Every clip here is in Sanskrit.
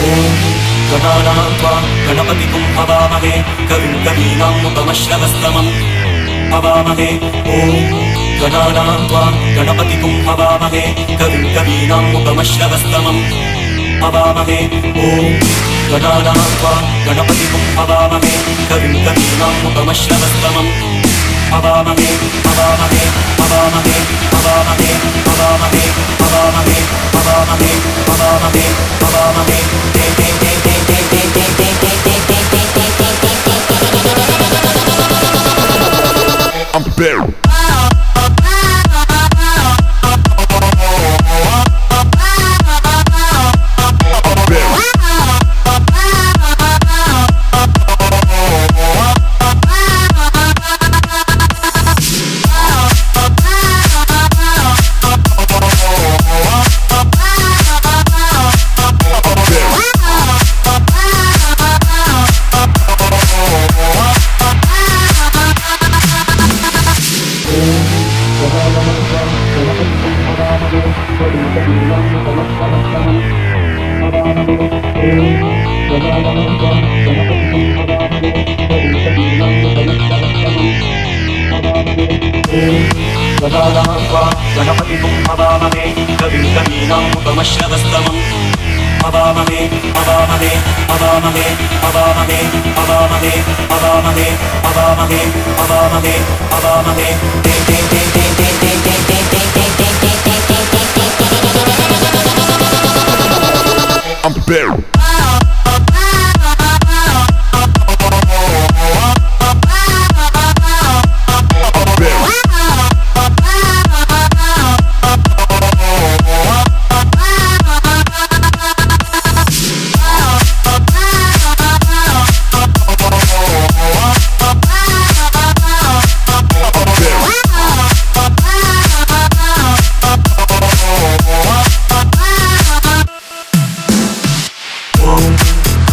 ॐ गणानां त्वा गणपतिकुं भवामहे कविं कवीनामुपमश्रवस्तमम् भवामहे ॐ गणानां त्वा गणपतिकुं भवामहे कविं कवीनामुपमश्रवस्तमम् भवामहे ॐ गणानां त्वा गणपतिकुं भवामहे कविं कवीनामुपमश्रवस्तमम् भवामहे भवामहे भवामहे भवामहे भवामहे गणानान्त्वा गणपतिं हवामहे कविं कवीनां मुखमश्रवस्तमम् हवामहे हवामहे हवामहे हवामहे हवामहे हवामहे हवामहे हवामहे हवामहे ते ते ते ते ते ते Barry.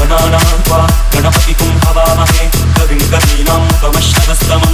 गणपति कविं कवीनां गमश्रम्